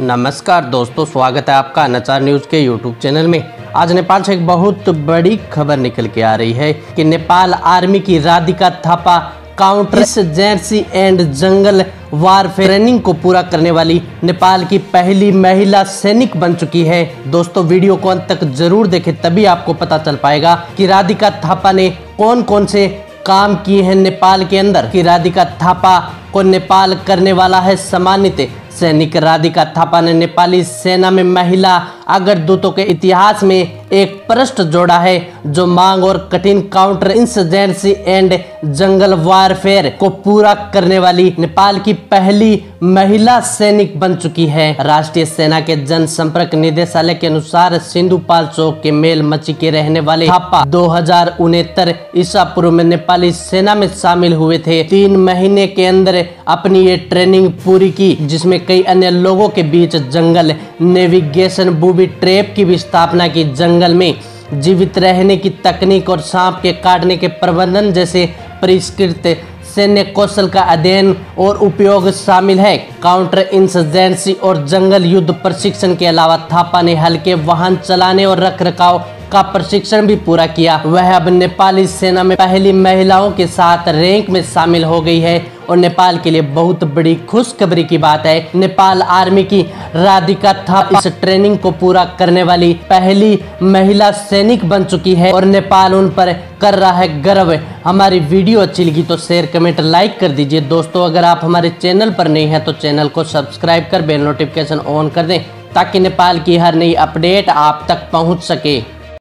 नमस्कार दोस्तों, स्वागत है आपका नचार न्यूज़ के यूट्यूब चैनल में। आज नेपाल से एक बहुत बड़ी खबर निकल के आ रही है कि नेपाल आर्मी की Radhika Thapa, counter insurgency and jungle warfare को पूरा करने वाली नेपाल की पहली महिला सैनिक बन चुकी है। दोस्तों, वीडियो को अंत तक ज़रूर देखें, तभी आपको पता चल पाएगा कि राधिका थापा ने कौन कौन से काम किए हैं नेपाल के अंदर, कि राधिका थापा को नेपाल करने वाला है सम्मानित सैनिक राधिका थापा ने नेपाली सेना में महिला अग्रदूतों के इतिहास में एक पृष्ठ जोड़ा है, जो मांग और कठिन counter insurgency and jungle warfare को पूरा करने वाली नेपाल की पहली महिला सैनिक बन चुकी है। राष्ट्रीय सेना के जनसंपर्क निदेशालय के अनुसार सिंधुपाल चौक के मेल मची के रहने वाले थापा दो हज़ार उनहत्तर ईसा पूर्व में नेपाली सेना में शामिल हुए थे। तीन महीने के अंदर अपनी ये ट्रेनिंग पूरी की, जिसमें कई अन्य लोगों के बीच जंगल नेविगेशन बूबी ट्रेप की भी स्थापना की। जंगल में जीवित रहने की तकनीक और सांप के काटने के प्रबंधन जैसे परिष्कृत सैन्य कौशल का अध्ययन और उपयोग शामिल है। काउंटर इंसर्जेंसी और जंगल युद्ध प्रशिक्षण के अलावा थापा ने हल्के वाहन चलाने और रख रखाव का प्रशिक्षण भी पूरा किया। वह अब नेपाली सेना में पहली महिलाओं के साथ रैंक में शामिल हो गई है और नेपाल के लिए बहुत बड़ी खुशखबरी की बात है। नेपाल आर्मी की राधिका था। इस ट्रेनिंग को पूरा करने वाली पहली महिला सैनिक बन चुकी है और नेपाल उन पर कर रहा है गर्व। हमारी वीडियो अच्छी लगी तो शेयर कमेंट लाइक कर दीजिए। दोस्तों, अगर आप हमारे चैनल पर नहीं है तो चैनल को सब्सक्राइब कर बेल नोटिफिकेशन ऑन कर दें ताकि नेपाल की हर नई अपडेट आप तक पहुँच सके।